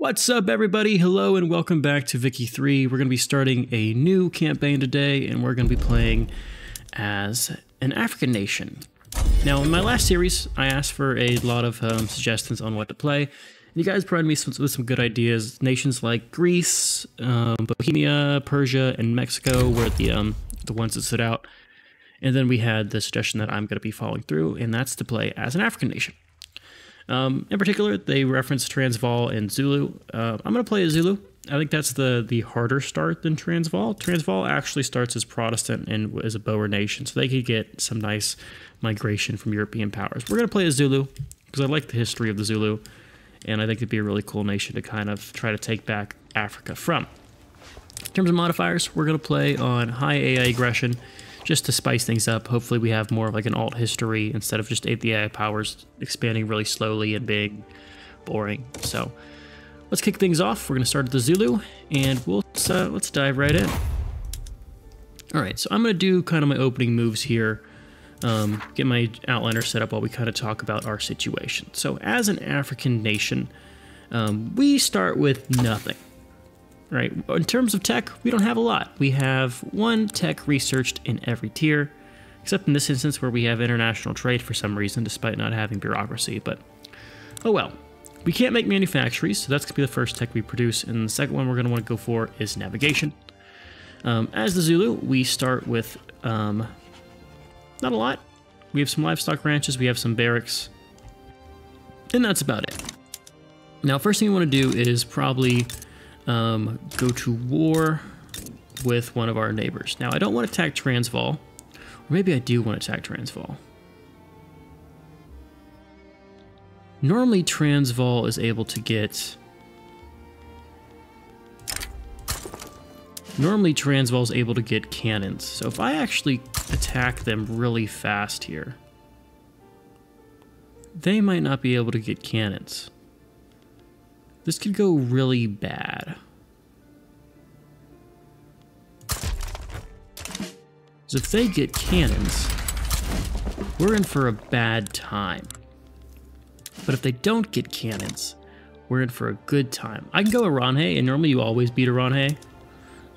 What's up, everybody? Hello, and welcome back to Vicky 3. We're going to be starting a new campaign today, and we're going to be playing as an African nation. Now, in my last series, I asked for a lot of um, suggestions on what to play. And you guys provided me some, with some good ideas. Nations like Greece, um, Bohemia, Persia, and Mexico were the um, the ones that stood out. And then we had the suggestion that I'm going to be following through, and that's to play as an African nation. Um, in particular, they reference Transvaal and Zulu. Uh, I'm going to play a Zulu. I think that's the the harder start than Transvaal. Transvaal actually starts as Protestant and as a Boer nation, so they could get some nice migration from European powers. We're going to play a Zulu because I like the history of the Zulu, and I think it'd be a really cool nation to kind of try to take back Africa from. In terms of modifiers, we're going to play on high AI aggression just to spice things up. Hopefully, we have more of like an alt history instead of just AI powers expanding really slowly and being boring. So let's kick things off. We're going to start at the Zulu, and we'll uh, let's dive right in. All right, so I'm going to do kind of my opening moves here. Um, get my outliner set up while we kind of talk about our situation. So, as an African nation, um, we start with nothing right? In terms of tech, we don't have a lot. We have one tech researched in every tier, except in this instance where we have international trade for some reason, despite not having bureaucracy, but oh well. We can't make manufactories, so that's going to be the first tech we produce, and the second one we're going to want to go for is navigation. Um, as the Zulu, we start with um, not a lot. We have some livestock ranches, we have some barracks, and that's about it. Now, first thing we want to do is probably um, go to war with one of our neighbors. Now, I don't want to attack Transvaal, or maybe I do want to attack Transvaal. Normally, Transvaal is able to get... Normally, Transvaal is able to get cannons. So if I actually attack them really fast here, they might not be able to get cannons. This could go really bad. So if they get cannons, we're in for a bad time. But if they don't get cannons, we're in for a good time. I can go Aranhe, and normally you always beat Aranhe.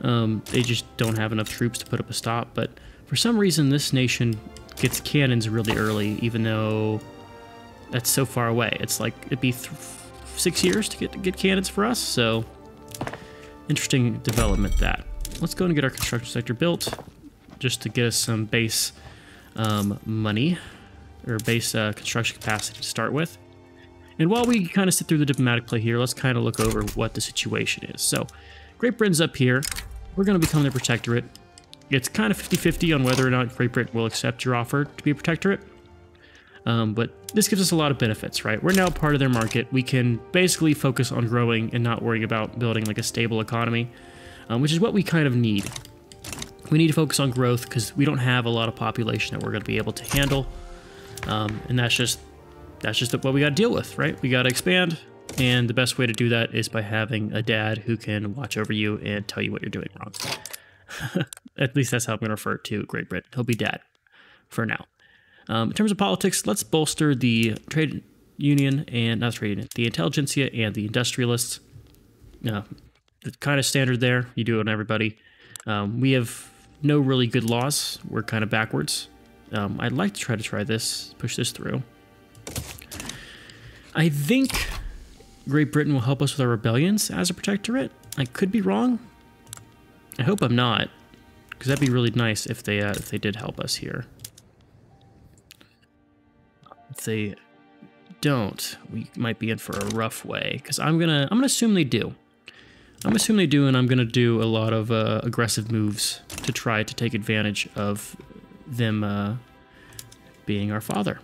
Um, they just don't have enough troops to put up a stop, but for some reason this nation gets cannons really early, even though that's so far away. It's like, it'd be six years to get get cannons for us, so interesting development that. Let's go and get our construction sector built, just to get us some base um, money, or base uh, construction capacity to start with. And while we kind of sit through the diplomatic play here, let's kind of look over what the situation is. So, Great Britain's up here. We're going to become their protectorate. It's kind of 50-50 on whether or not Great Britain will accept your offer to be a protectorate. Um, but this gives us a lot of benefits, right? We're now part of their market. We can basically focus on growing and not worrying about building like a stable economy, um, which is what we kind of need. We need to focus on growth because we don't have a lot of population that we're going to be able to handle, um, and that's just that's just what we got to deal with, right? We got to expand, and the best way to do that is by having a dad who can watch over you and tell you what you're doing wrong. At least that's how I'm going to refer to Great Britain. He'll be dad for now. Um, in terms of politics, let's bolster the trade union and not trade union, the intelligentsia and the industrialists. Uh, kind of standard there. You do it on everybody. Um, we have no really good laws. We're kind of backwards. Um, I'd like to try to try this, push this through. I think Great Britain will help us with our rebellions as a protectorate. I could be wrong. I hope I'm not, because that'd be really nice if they uh, if they did help us here. If they don't, we might be in for a rough way. Because I'm gonna, I'm gonna assume they do. I'm assume they do, and I'm gonna do a lot of uh, aggressive moves to try to take advantage of them uh, being our father.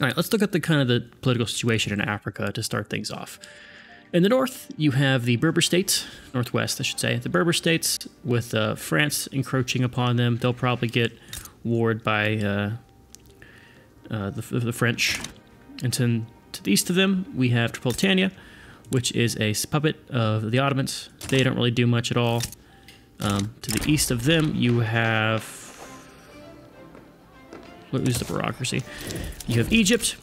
All right, let's look at the kind of the political situation in Africa to start things off. In the north, you have the Berber states, northwest, I should say, the Berber states with uh, France encroaching upon them. They'll probably get warred by uh, the, the, French. And to, to, the east of them, we have Tripolitania, which is a puppet of the Ottomans. They don't really do much at all. Um, to the east of them, you have... Who's the bureaucracy? You have Egypt,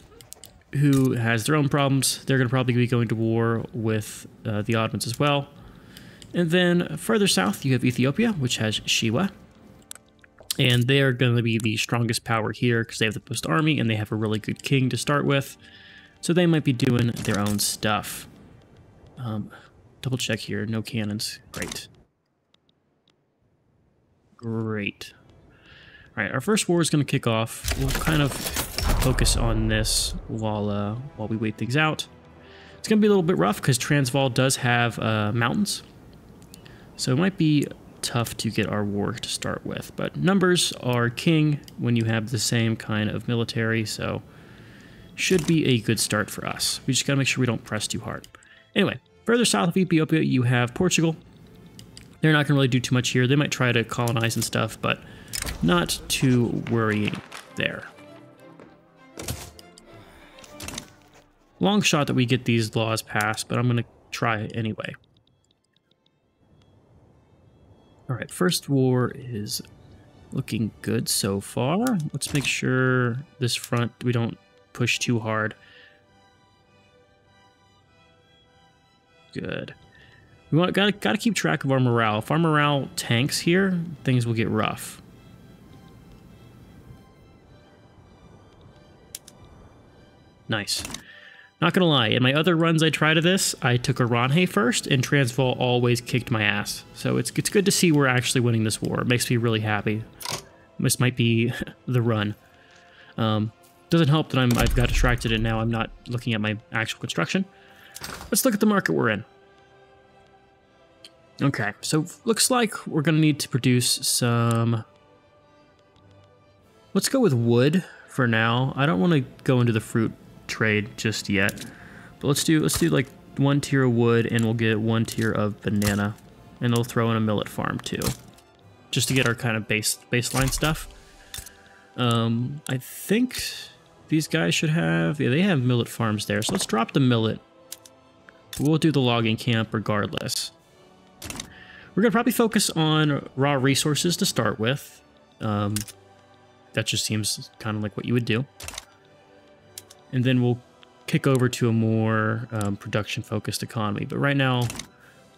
who has their own problems. They're going to probably be going to war with uh, the Ottomans as well. And then further south, you have Ethiopia, which has Shewa. And they are going to be the strongest power here because they have the most army and they have a really good king to start with. So they might be doing their own stuff. Um, double check here. No cannons. Great. Great. All right, our first war is going to kick off. We'll kind of focus on this while uh, while we wait things out. It's going to be a little bit rough because Transvaal does have uh, mountains. So it might be tough to get our war to start with. But numbers are king when you have the same kind of military, so should be a good start for us. We just got to make sure we don't press too hard. Anyway, further south of Ethiopia, you have Portugal. They're not to really do too much here. They might try to colonize and stuff, but not too worrying there. Long shot that we get these laws passed, but I'm to try anyway. All right, first war is looking good so far. Let's make sure this front, we don't push too hard. Good. We want gotta gotta keep track of our morale. If our morale tanks here, things will get rough. Nice. Not gonna lie, in my other runs I tried of this, I took Orange first, and Transvaal always kicked my ass. So it's, it's good to see we're actually winning this war. It makes me really happy. This might be the run. Um, doesn't help that I'm, I've got distracted and now I'm not looking at my actual construction. Let's look at the market we're in. Okay, so looks like we're gonna need to produce some... Let's go with wood for now. I don't want to go into the fruit trade just yet. But let's do let's do like one tier of wood and we'll get one tier of banana. And they'll throw in a millet farm too. Just to get our kind of base baseline stuff. Um, I think these guys should have yeah, they have millet farms there. So let's drop the millet. We'll do the logging camp regardless. We're gonna probably focus on raw resources to start with. Um, that just seems kind of like what you would do and then we'll kick over to a more um, production-focused economy. But right now,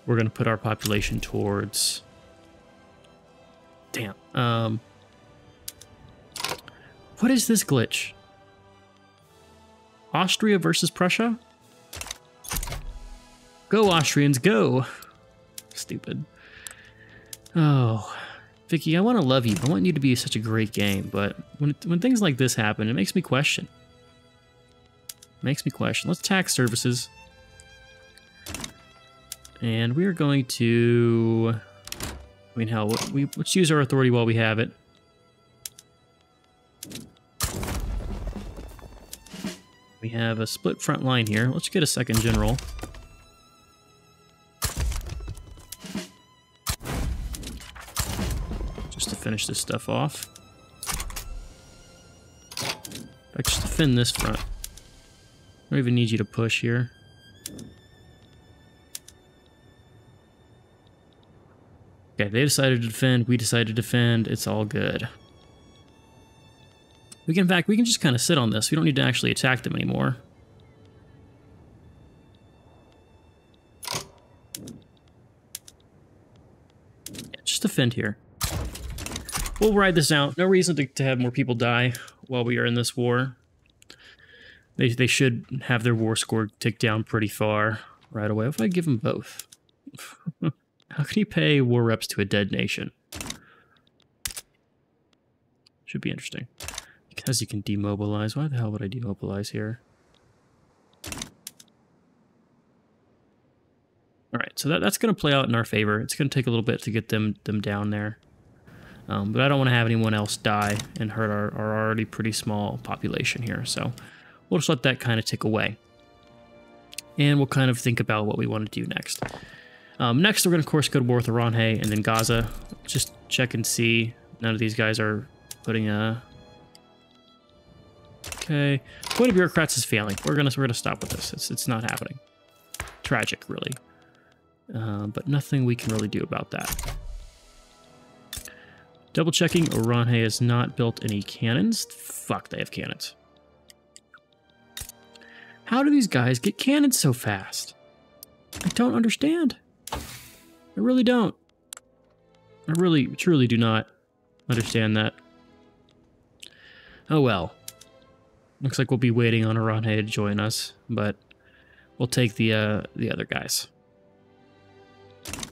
we're going to put our population towards... Damn. Um, what is this glitch? Austria versus Prussia? Go, Austrians, go! Stupid. Oh, Vicky, I want to love you. I want you to be such a great game, but when, when things like this happen, it makes me question. Makes me question. Let's tax services. And we are going to... I mean, hell, we, let's use our authority while we have it. We have a split front line here. Let's get a second general. Just to finish this stuff off. I just defend this front. Don't even need you to push here. Okay, they decided to defend, we decided to defend, it's all good. We can, in fact, we can just kind of sit on this. We don't need to actually attack them anymore. Yeah, just defend here. We'll ride this out. No reason to, to have more people die while we are in this war. They, they should have their war score tick down pretty far right away. If I give them both? How can you pay war reps to a dead nation? Should be interesting. Because you can demobilize. Why the hell would I demobilize here? Alright, so that, that's going to play out in our favor. It's going to take a little bit to get them, them down there. Um, but I don't want to have anyone else die and hurt our, our already pretty small population here. So We'll just let that kind of tick away. And we'll kind of think about what we want to do next. Um, next, we're going to, of course, go to war with and then Gaza. Just check and see. None of these guys are putting a... Okay. Point of bureaucrats is failing. We're gonna we're gonna stop with this. It's it's not happening. Tragic, really. Uh, but nothing we can really do about that. Double checking, Oranhe has not built any cannons. Fuck, they have cannons. How do these guys get cannons so fast? I don't understand. I really don't. I really, truly do not understand that. Oh well. Looks like we'll be waiting on Arane to join us, but we'll take the uh, the other guys. All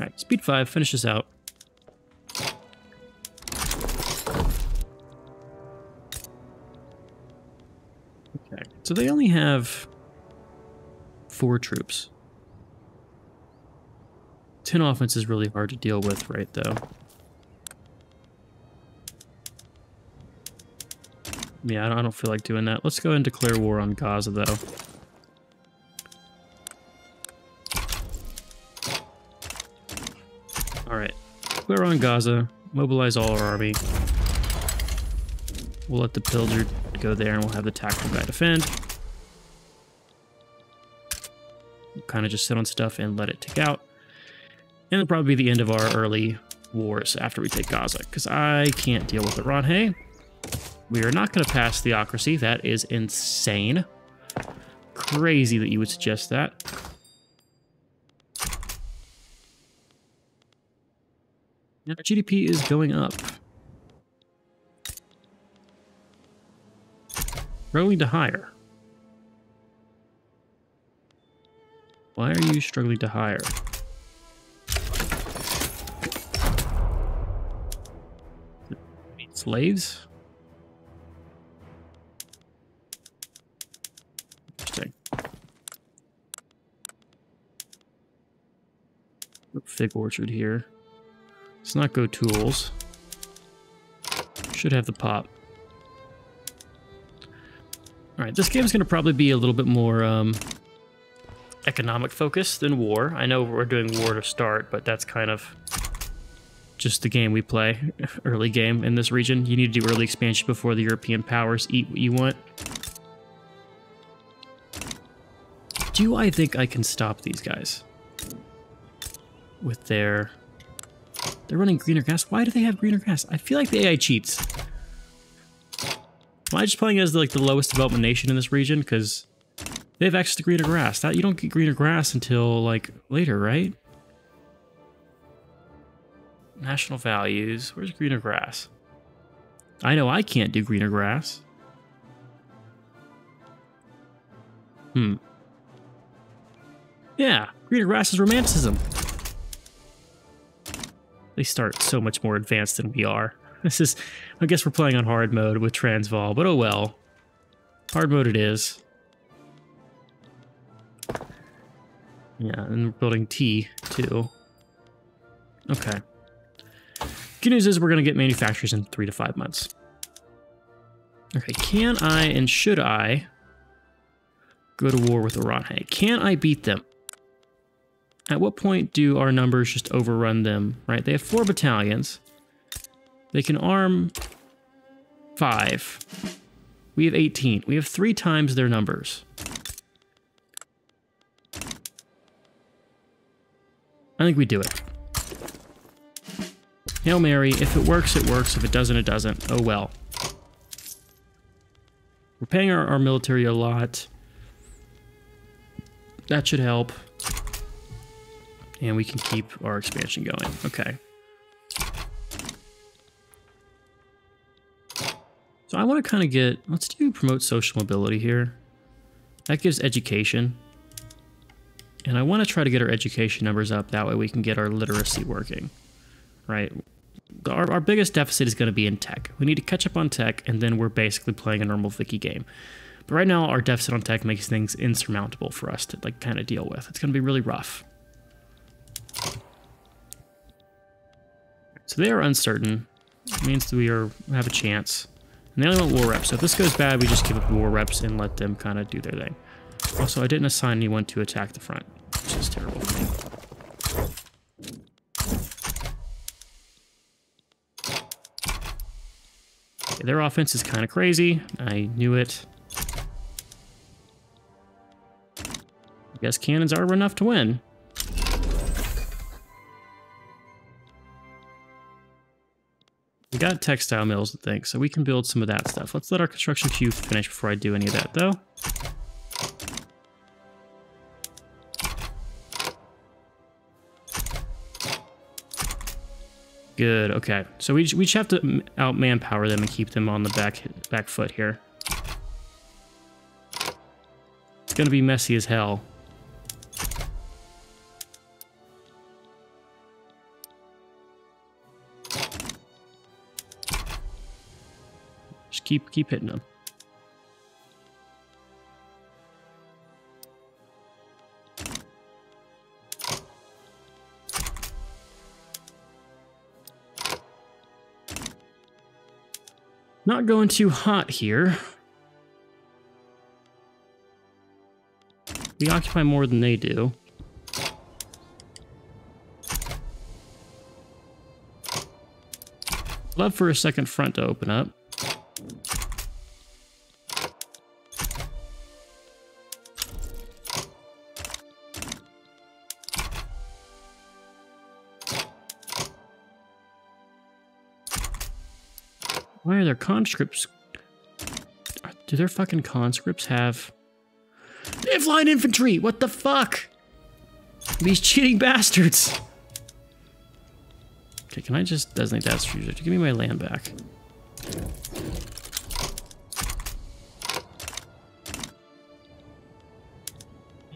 right, speed five, finish this out. So they only have four troops. Ten offense is really hard to deal with, right, though. Yeah, I don't feel like doing that. Let's go and declare war on Gaza, though. Alright. Declare on Gaza. Mobilize all our army. We'll let the Pillager go there, and we'll have the tactical guy defend. Kind of just sit on stuff and let it tick out. And it'll probably be the end of our early wars after we take Gaza, because I can't deal with Arane. We are not going to pass theocracy. That is insane. Crazy that you would suggest that. our GDP is going up. Struggling to hire. Why are you struggling to hire? Slaves? Interesting. Fig orchard here. Let's not go tools. Should have the pop. Alright, this game is going to probably be a little bit more um, economic focused than war. I know we're doing war to start, but that's kind of just the game we play. Early game in this region. You need to do early expansion before the European powers eat what you want. Do I think I can stop these guys? With their... They're running greener grass. Why do they have greener grass? I feel like the AI cheats. Am I just playing as like the lowest development nation in this region? Because they have access to greener grass. That You don't get greener grass until like later, right? National values. Where's greener grass? I know I can't do greener grass. Hmm. Yeah, greener grass is romanticism. They start so much more advanced than we are. This is, I guess we're playing on hard mode with Transvaal, but oh well. Hard mode it is. Yeah, and we're building T, too. Okay. Good news is we're going to get manufacturers in three to five months. Okay, can I and should I go to war with Arane? Can I beat them? At what point do our numbers just overrun them, right? They have four battalions. They can arm five. We have 18. We have three times their numbers. I think we do it. Hail Mary. If it works, it works. If it doesn't, it doesn't. Oh well. We're paying our, our military a lot. That should help. And we can keep our expansion going. Okay. So I want to kind of get, let's do promote social mobility here. That gives education. And I want to try to get our education numbers up. That way we can get our literacy working, right? Our, our biggest deficit is going to be in tech. We need to catch up on tech, and then we're basically playing a normal Vicky game. But right now, our deficit on tech makes things insurmountable for us to like kind of deal with. It's going to be really rough. So they are uncertain. It means that we are have a chance. And they only want war reps. So if this goes bad, we just give up war reps and let them kind of do their thing. Also, I didn't assign anyone to attack the front, which is terrible for me. Okay, their offense is kind of crazy. I knew it. I guess cannons are enough to win. Got textile mills and things, so we can build some of that stuff. Let's let our construction queue finish before I do any of that, though. Good, okay. So we, we just have to out manpower them and keep them on the back back foot here. It's gonna be messy as hell. Keep keep hitting them. Not going too hot here. We occupy more than they do. Love for a second front to open up. Why are their conscripts... Uh, do their fucking conscripts have... They have line infantry! What the fuck? These cheating bastards! Okay, can I just designate that strategic? Give me my land back.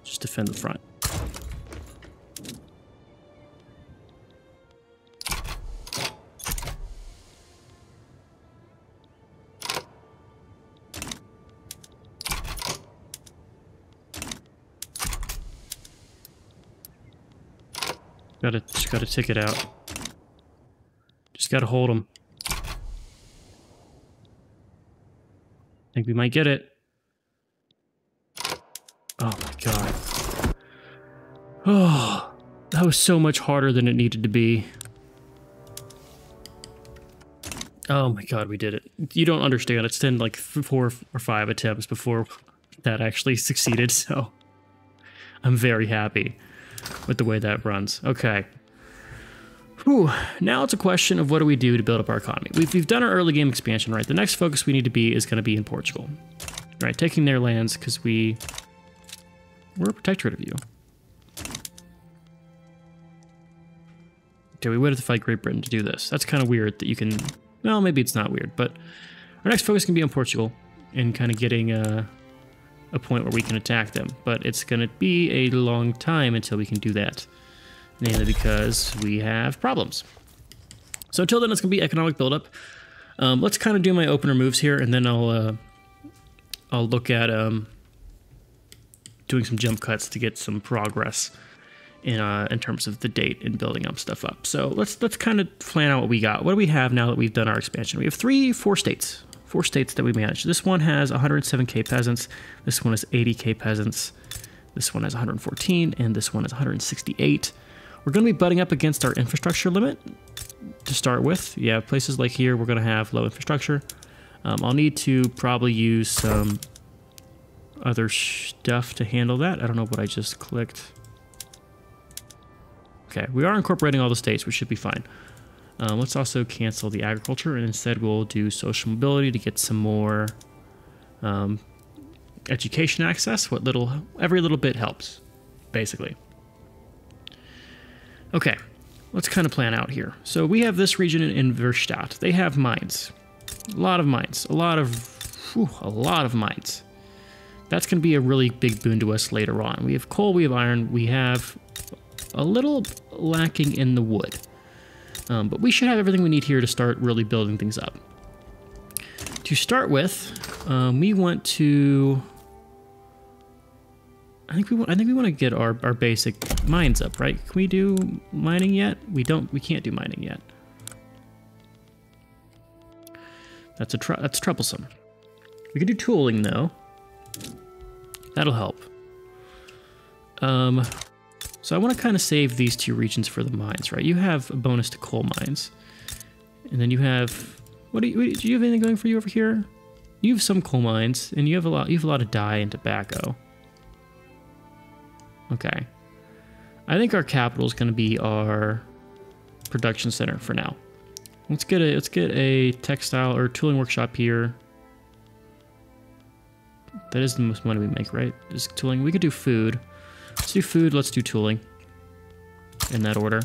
Just defend the front. Gotta, just it out. Just gotta hold them. I think we might get it. Oh my god. Oh, that was so much harder than it needed to be. Oh my god, we did it. You don't understand. It's been like four or five attempts before that actually succeeded, so I'm very happy with the way that runs. Okay. Whew. Now it's a question of what do we do to build up our economy. We've, we've done our early game expansion, right? The next focus we need to be is going to be in Portugal. Right, taking their lands because we... We're a protectorate of you. Okay, we would have to fight Great Britain to do this. That's kind of weird that you can... Well, maybe it's not weird, but our next focus can be on Portugal and kind of getting... Uh, a point where we can attack them. But it's going to be a long time until we can do that. Mainly because we have problems. So until then, it's going to be economic buildup. Um, let's kind of do my opener moves here, and then I'll uh, I'll look at um, doing some jump cuts to get some progress in uh, in terms of the date and building up stuff up. So let's let's kind of plan out what we got. What do we have now that we've done our expansion? We have three, four states four states that we manage. This one has 107k peasants, this one has 80k peasants, this one has 114, and this one has 168. We're going to be butting up against our infrastructure limit to start with. Yeah, places like here, we're going to have low infrastructure. Um, I'll need to probably use some other stuff to handle that. I don't know what I just clicked. Okay, we are incorporating all the states, which should be fine. Um, let's also cancel the agriculture and instead we'll do social mobility to get some more um, education access. What little, every little bit helps, basically. Okay, let's kind of plan out here. So we have this region in Verstadt. They have mines, a lot of mines, a lot of, whew, a lot of mines. That's going to be a really big boon to us later on. We have coal, we have iron, we have a little lacking in the wood. Um, but we should have everything we need here to start really building things up. To start with, um, we want to... I think we want. I think we want to get our, our basic mines up, right? Can we do mining yet? We don't. We can't do mining yet. That's a tr that's troublesome. We can do tooling though. That'll help. Um, so I want to kind of save these two regions for the mines, right? You have a bonus to coal mines. And then you have... What do you, do you have anything going for you over here? You have some coal mines, and you have a lot you have a lot of dye and tobacco. Okay. I think our capital is going to be our production center for now. Let's get a let's get a textile or tooling workshop here. That is the most money we make, right? Is tooling. We could do food. Let's do food. Let's do tooling. In that order.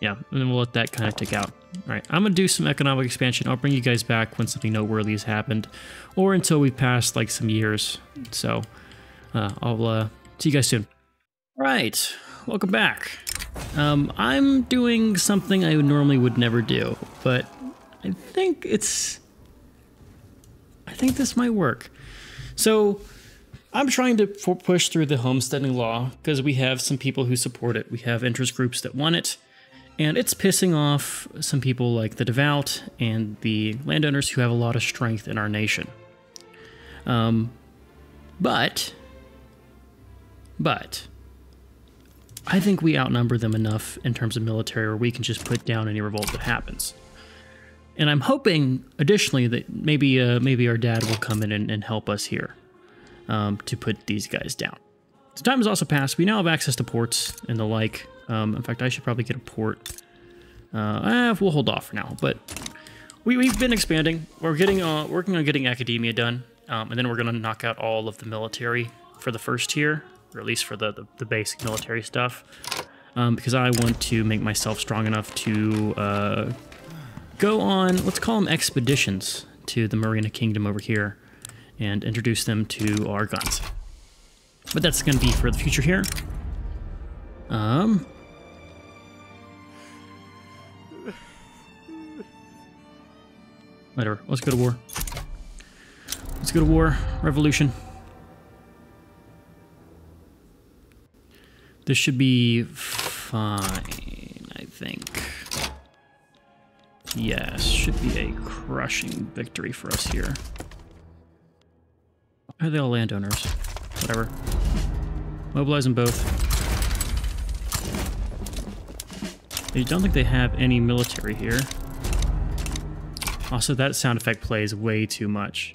Yeah, and then we'll let that kind of tick out. All right, I'm gonna do some economic expansion. I'll bring you guys back when something noteworthy has happened, or until we pass like some years. So, uh, I'll uh, see you guys soon. All right, welcome back. Um, I'm doing something I normally would never do, but I think it's. I think this might work. So, I'm trying to push through the homesteading law because we have some people who support it. We have interest groups that want it. And it's pissing off some people like the devout and the landowners who have a lot of strength in our nation. Um, but, but, I think we outnumber them enough in terms of military where we can just put down any revolt that happens. And I'm hoping, additionally, that maybe uh, maybe our dad will come in and, and help us here um, to put these guys down. So time has also passed. We now have access to ports and the like. Um, in fact, I should probably get a port. Uh, eh, we'll hold off for now, but we, we've been expanding. We're getting uh, working on getting academia done, um, and then we're going to knock out all of the military for the first tier, or at least for the, the, the basic military stuff, um, because I want to make myself strong enough to uh, go on, let's call them expeditions to the Merina Kingdom over here and introduce them to our guns. But that's going to be for the future here. Um, Whatever. Let's go to war. Let's go to war. Revolution. This should be fine, I think. Yes, should be a crushing victory for us here. Are they all landowners? Whatever. Mobilize them both. I don't think they have any military here. Also, that sound effect plays way too much.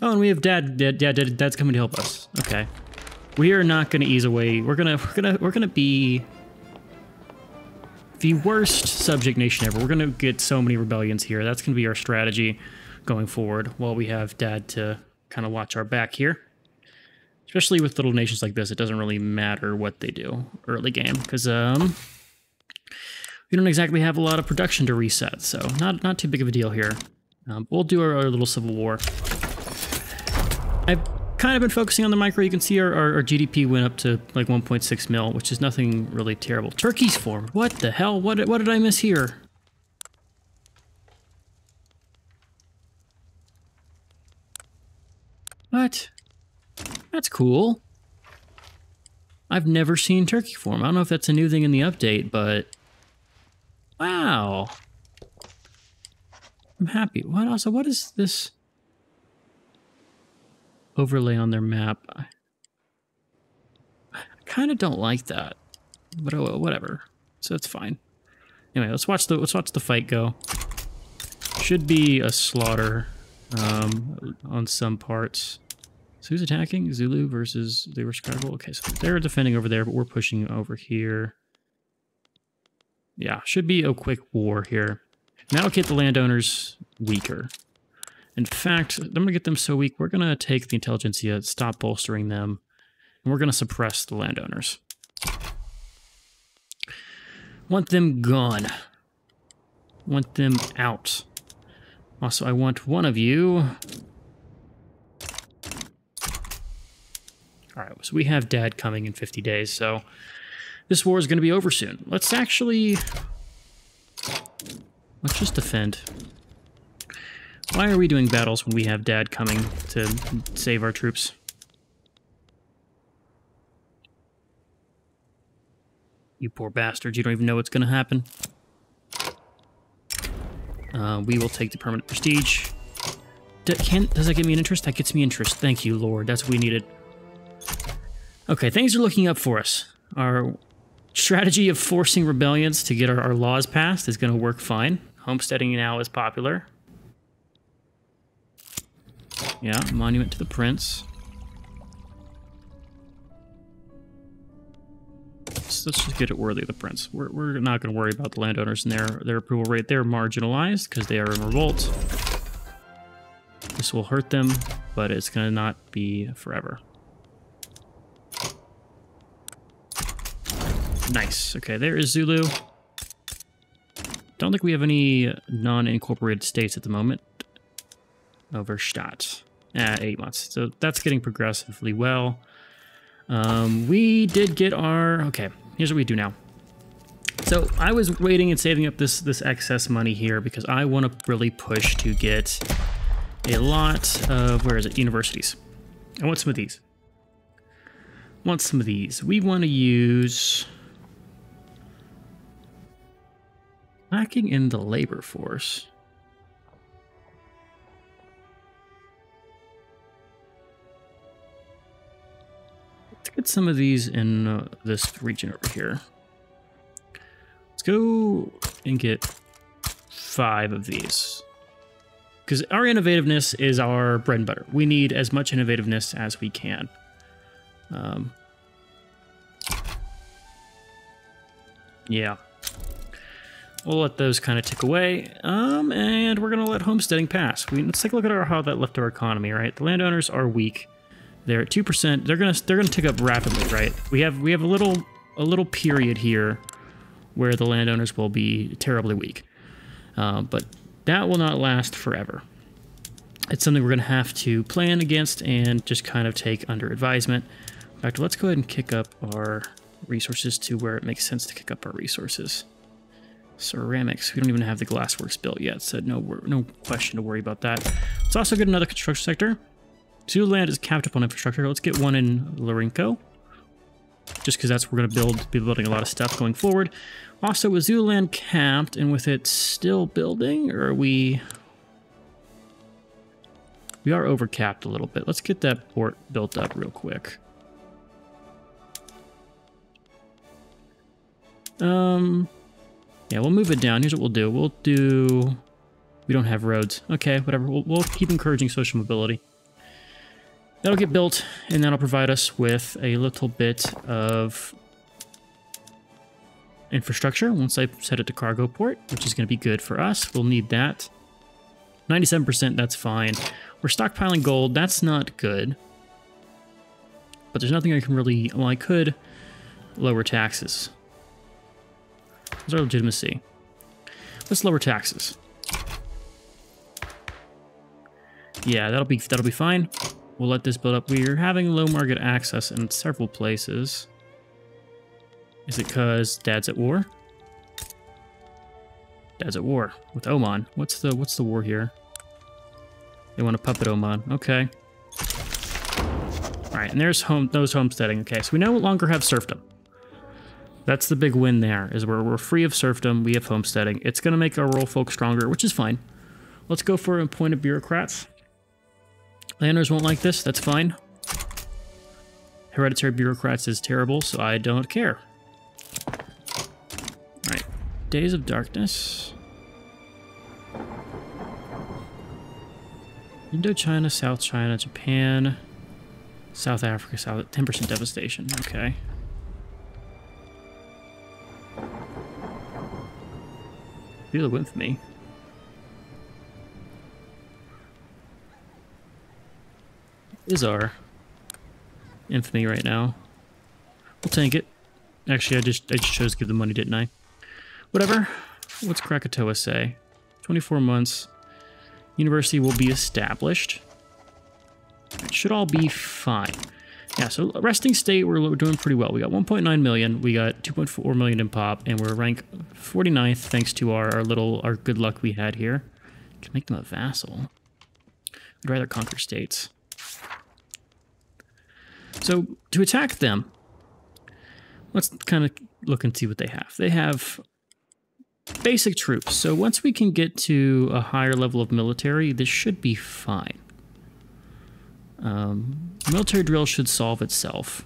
Oh, and we have dad. Dad, dad, dad dad's coming to help us. Okay, we are not going to ease away. We're gonna, we're gonna, we're gonna be the worst subject nation ever. We're gonna get so many rebellions here. That's gonna be our strategy going forward. While we have dad to kind of watch our back here. Especially with little nations like this, it doesn't really matter what they do early game because um we don't exactly have a lot of production to reset, so not, not too big of a deal here. Um, we'll do our, our, little civil war. I've kind of been focusing on the micro. You can see our, our, our GDP went up to like 1.6 mil, which is nothing really terrible. Turkey's formed. What the hell? What, what did I miss here? What? That's cool. I've never seen Turkey form. I don't know if that's a new thing in the update, but Wow. I'm happy. What also? What is this overlay on their map? I kind of don't like that, but oh, whatever. So it's fine. Anyway, let's watch the let's watch the fight go. Should be a slaughter um, on some parts. So who's attacking? Zulu versus they were. Okay, so they're defending over there, but we're pushing over here. Yeah, should be a quick war here. Allocate the landowners weaker. In fact, I'm going to get them so weak, we're going to take the intelligentsia, stop bolstering them, and we're going to suppress the landowners. Want them gone. Want them out. Also, I want one of you... Alright, so we have Dad coming in 50 days, so this war is going to be over soon. Let's actually... Let's just defend. Why are we doing battles when we have Dad coming to save our troops? You poor bastards, you don't even know what's going to happen. Uh, we will take the permanent prestige. D can, does that give me an interest? That gets me interest. Thank you, Lord. That's what we needed. Okay, things are looking up for us. Our strategy of forcing rebellions to get our, our laws passed is going to work fine. Homesteading now is popular. Yeah, monument to the prince. let's, let's just get it worthy of the prince. We're, we're not going to worry about the landowners and their, their approval rate. They're marginalized because they are in revolt. This will hurt them, but it's going to not be forever. Nice. Okay, there is Zulu. Don't think we have any non-incorporated states at the moment. Overstadt. At eight months. So that's getting progressively well. Um, we did get our... Okay, here's what we do now. So I was waiting and saving up this, this excess money here because I want to really push to get a lot of... Where is it? Universities. I want some of these. I want some of these. We want to use... Lacking in the labor force. Let's get some of these in uh, this region over here. Let's go and get five of these. Because our innovativeness is our bread and butter. We need as much innovativeness as we can. Um, yeah. We'll let those kind of tick away. Um, and we're going to let homesteading pass. We, let's take a look at our, how that left our economy, right? The landowners are weak. They're at 2%. They're going to they're going to tick up rapidly, right? We have we have a little a little period here where the landowners will be terribly weak. Uh, but that will not last forever. It's something we're going to have to plan against and just kind of take under advisement. In fact, let's go ahead and kick up our resources to where it makes sense to kick up our resources. Ceramics. We don't even have the glassworks built yet, so no no question to worry about that. Let's also get another construction sector. Zululand is capped upon infrastructure. Let's get one in Lourenco. Just because that's we're going to build, be building a lot of stuff going forward. Also, with Zululand capped and with it still building, or are we... We are overcapped a little bit. Let's get that port built up real quick. Um, yeah, we'll move it down. Here's what we'll do. We'll do... We don't have roads. Okay, whatever. We'll, we'll keep encouraging social mobility. That'll get built, and that'll provide us with a little bit of infrastructure once I set it to cargo port, which is going to be good for us. We'll need that. 97%, that's fine. We're stockpiling gold. That's not good. But there's nothing I can really... Well, I could lower taxes. What's our legitimacy? Let's lower taxes. Yeah, that'll be that'll be fine. We'll let this build up. We're having low market access in several places. Is it because Dad's at war? Dad's at war with Oman. What's the what's the war here? They want to puppet Oman. Okay. All right, and there's home those homesteading. Okay, so we no longer have serfdom. That's the big win there, is where we're free of serfdom, we have homesteading. It's going to make our rural folk stronger, which is fine. Let's go for appointed bureaucrats. Landers won't like this, that's fine. Hereditary bureaucrats is terrible, so I don't care. Alright, Days of Darkness. Indochina, South China, Japan, South Africa, South 10% devastation. Okay. The with me. Is our infamy right now. We'll tank it. Actually, I just I just chose to give the money, didn't I? Whatever. What's Krakatoa say? 24 months. University will be established. It should all be fine. Yeah, so resting state, we're doing pretty well. We got 1.9 million, we got 2.4 million in pop, and we're rank 49th thanks to our, our little, our good luck we had here. Can make them a vassal. I'd rather conquer states. So to attack them, let's kind of look and see what they have. They have basic troops. So once we can get to a higher level of military, this should be fine. Um, military drill should solve itself.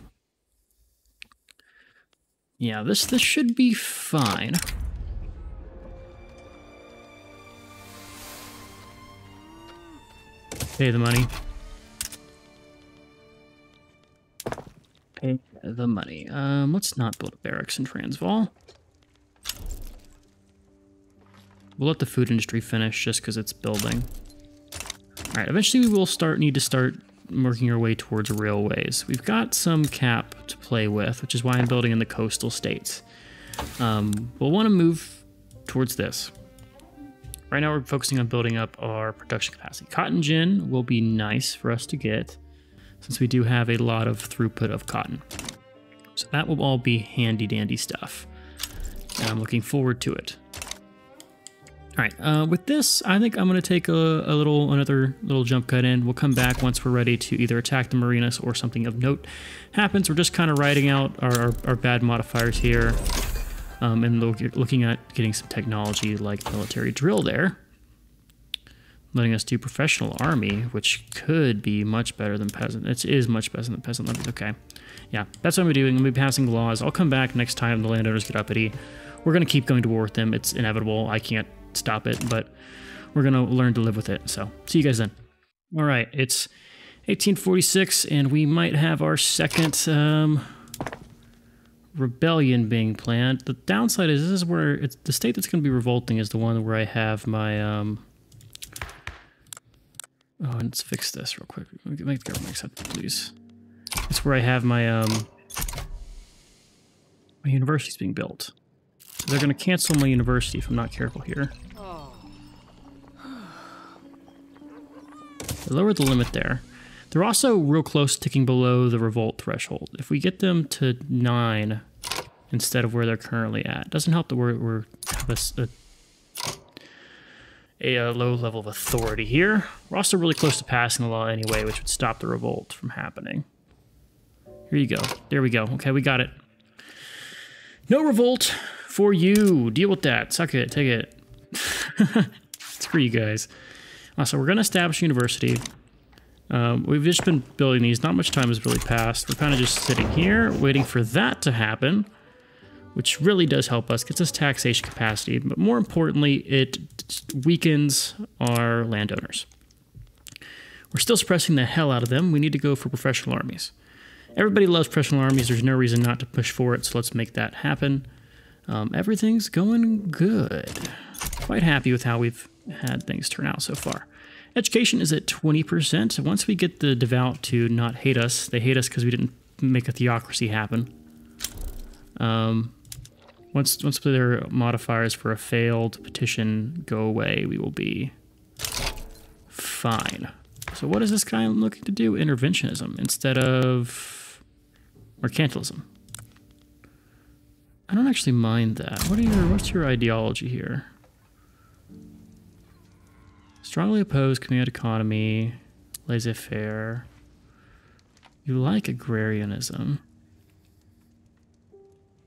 Yeah, this this should be fine. Pay the money. Pay the money. Um, let's not build a barracks in Transvaal. We'll let the food industry finish just because it's building. All right, eventually we will start need to start working our way towards railways. We've got some cap to play with, which is why I'm building in the coastal states. Um, we'll want to move towards this. Right now we're focusing on building up our production capacity. Cotton gin will be nice for us to get since we do have a lot of throughput of cotton. So that will all be handy dandy stuff. And I'm looking forward to it. All right, uh, with this, I think I'm going to take a, a, little, another little jump cut in. We'll come back once we're ready to either attack the Merinas or something of note happens. We're just kind of writing out our, our, our bad modifiers here um, and look, looking at getting some technology like military drill there. Letting us do professional army, which could be much better than peasant. It is much better than peasant levies. Okay. Yeah, that's what I'm doing. I'm to be passing laws. I'll come back next time the landowners get uppity. We're to keep going to war with them. It's inevitable. I can't stop it, but we're going to learn to live with it. So, see you guys then. All right, it's 1846, and we might have our second um, rebellion being planned. The downside is this is where it's the state that's going to be revolting is the one where I have my. Um, oh, let's fix this real quick. Make the government accept, please. It's where I have my um, my university's being built. They're going to cancel my university if I'm not careful here. They lowered the limit there. They're also real close ticking below the revolt threshold. If we get them to 9 instead of where they're currently at, doesn't help that we're, we're a, a, a low level of authority here. We're also really close to passing the law anyway, which would stop the revolt from happening. Here you go. There we go. Okay, we got it. No revolt for you. Deal with that. Suck it. Take it. Screw you guys. So we're going to establish university. Um, we've just been building these. Not much time has really passed. We're kind of just sitting here waiting for that to happen, which really does help us. Gets us taxation capacity, but more importantly, it weakens our landowners. We're still suppressing the hell out of them. We need to go for professional armies. Everybody loves professional armies. There's no reason not to push for it, so let's make that happen. Um, everything's going good. Quite happy with how we've had things turn out so far. Education is at 20%. Once we get the devout to not hate us, they hate us because we didn't make a theocracy happen. Um, once once their modifiers for a failed petition go away, we will be fine. So what is this guy looking to do? Interventionism instead of mercantilism. I don't actually mind that. What are your what's your ideology here? Strongly oppose command economy, laissez-faire. You like agrarianism.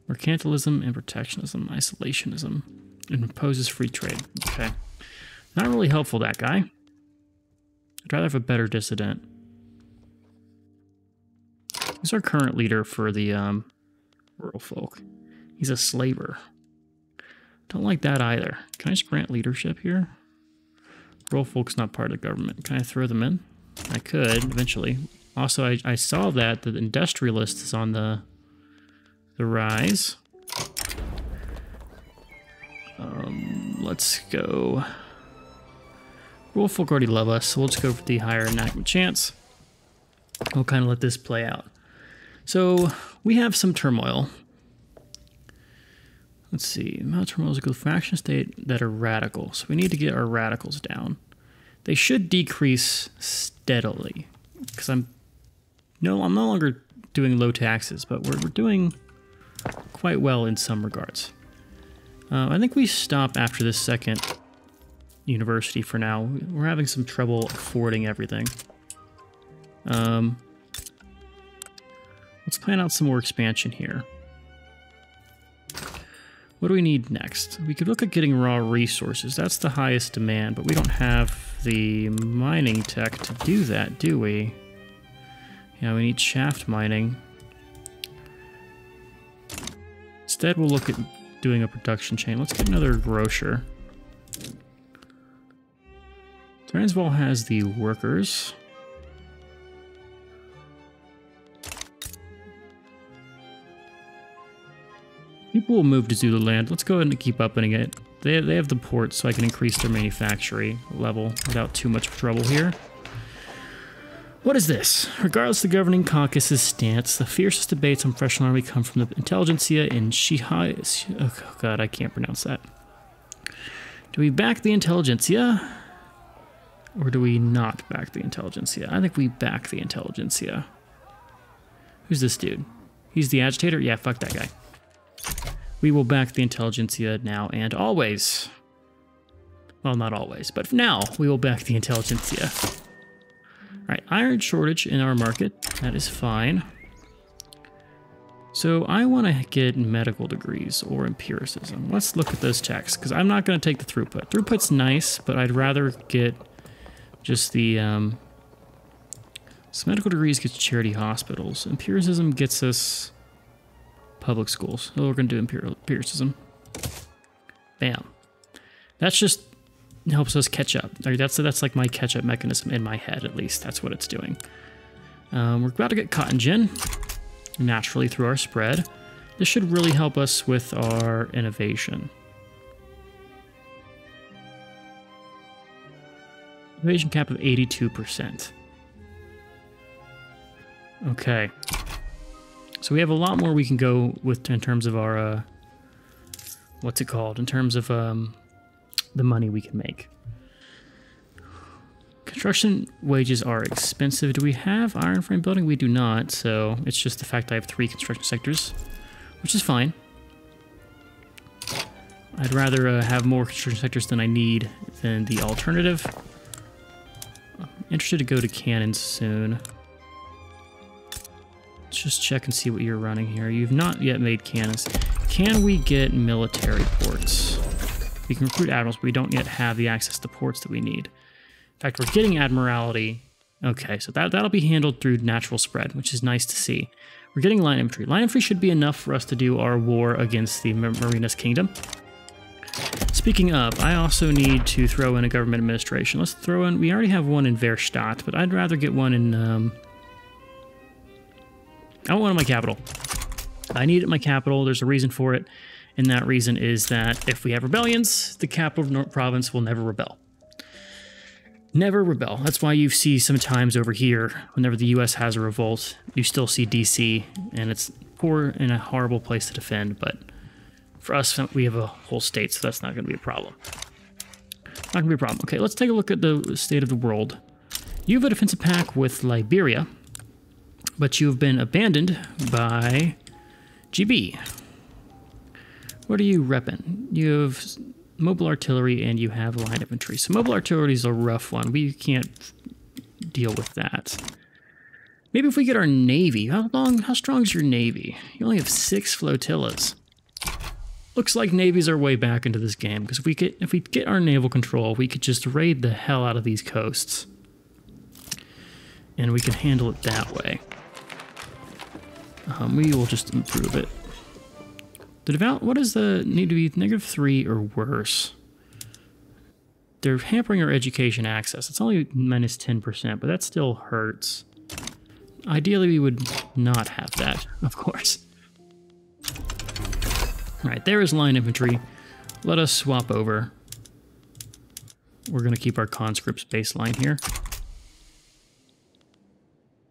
Mercantilism and protectionism, isolationism, and opposes free trade. Okay. Not really helpful, that guy. I'd rather have a better dissident. He's our current leader for the um, rural folk. He's a slaver. Don't like that either. Can I just grant leadership here? Rural folk's not part of the government. Can I throw them in? I could, eventually. Also, I, I saw that the industrialist is on the the rise. Um, let's go. Rural folk already love us, so we'll just go for the higher enactment chance. We'll kind of let this play out. So we have some turmoil. Let's see. Mount turmoil is a good faction state that are radical. So we need to get our radicals down. They should decrease steadily because I'm no, I'm no longer doing low taxes, but we're, we're doing quite well in some regards. Uh, I think we stop after this second university for now. We're having some trouble affording everything. Um, let's plan out some more expansion here. What do we need next? We could look at getting raw resources. That's the highest demand, but we don't have the mining tech to do that, do we? Yeah, we need shaft mining. Instead, we'll look at doing a production chain. Let's get another grocer. Transvaal has the workers. Think we'll move to Zululand. Let's go ahead and keep upping it. They, they have the port, so I can increase their manufacturing level without too much trouble here. What is this? Regardless of the governing caucus's stance, the fiercest debates on professional army come from the intelligentsia in Shihai. Oh god, I can't pronounce that. Do we back the intelligentsia? Or do we not back the intelligentsia? I think we back the intelligentsia. Who's this dude? He's the agitator? Yeah, fuck that guy. We will back the intelligentsia now and always. Well, not always, but now we will back the intelligentsia. All right, iron shortage in our market. That is fine. So I want to get medical degrees or empiricism. Let's look at those checks because I'm not going to take the throughput. Throughput's nice, but I'd rather get just the... Um, so medical degrees gets charity hospitals. Empiricism gets us public schools. So we're going to do empiricism. Bam. That's just helps us catch up. That's that's like my catch up mechanism in my head, at least. That's what it's doing. Um, we're about to get cotton gin naturally through our spread. This should really help us with our innovation. Innovation cap of 82%. Okay. So we have a lot more we can go with in terms of our, uh, what's it called? In terms of um, the money we can make. Construction wages are expensive. Do we have iron frame building? We do not, so it's just the fact I have three construction sectors, which is fine. I'd rather uh, have more construction sectors than I need than the alternative. I'm interested to go to cannons soon. Let's just check and see what you're running here. You've not yet made cannons. Can we get military ports? We can recruit admirals, but we don't yet have the access to ports that we need. In fact, we're getting admiralty. Okay, so that, that'll be handled through natural spread, which is nice to see. We're getting line infantry. Line infantry should be enough for us to do our war against the Merinas Kingdom. Speaking of, I also need to throw in a government administration. Let's throw in, we already have one in Verstadt, but I'd rather get one in, um, I want my capital. I need it my capital. There's a reason for it. And that reason is that if we have rebellions, the capital of North Province will never rebel. Never rebel. That's why you see sometimes over here, whenever the US has a revolt, you still see DC, and it's poor and a horrible place to defend, but for us, we have a whole state, so that's not going to be a problem. Not going to be a problem. Okay, let's take a look at the state of the world. You have a defensive pact with Liberia, but you've been abandoned by GB. What are you repping? You have mobile artillery and you have line infantry. So mobile artillery is a rough one. We can't deal with that. Maybe if we get our navy. How long, how strong is your navy? You only have six flotillas. Looks like navies are way back into this game because if we get if we get our naval control, we could just raid the hell out of these coasts, and we can handle it that way. Um, we will just improve it. The devout, what does the need to be negative three or worse? They're hampering our education access. It's only minus 10%, but that still hurts. Ideally, we would not have that, of course. All right, there is line infantry. Let us swap over. We're going to keep our conscripts baseline here.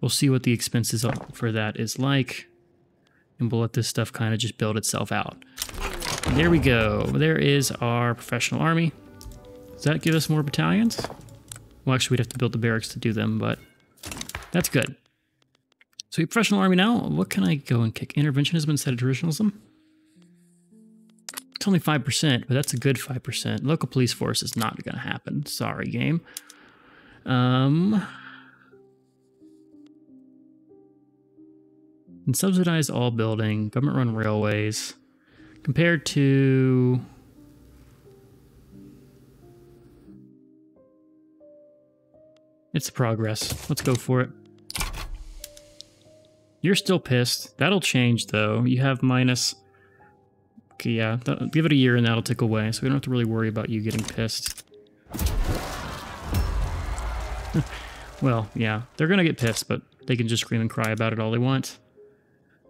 We'll see what the expenses for that is like and we'll let this stuff kind of just build itself out. There we go. There is our professional army. Does that give us more battalions? Well, actually, we'd have to build the barracks to do them, but that's good. So we professional army now. What can I go and kick? Interventionism instead of traditionalism? It's only 5%, but that's a good 5%. Local police force is not going to happen. Sorry, game. Um, and subsidize all building, government run railways, compared to It's progress. Let's go for it. You're still pissed. That'll change, though. You have minus... Okay, yeah. Give it a year and that'll tick away, so we don't have to really worry about you getting pissed. well, yeah. They're gonna get pissed, but they can just scream and cry about it all they want.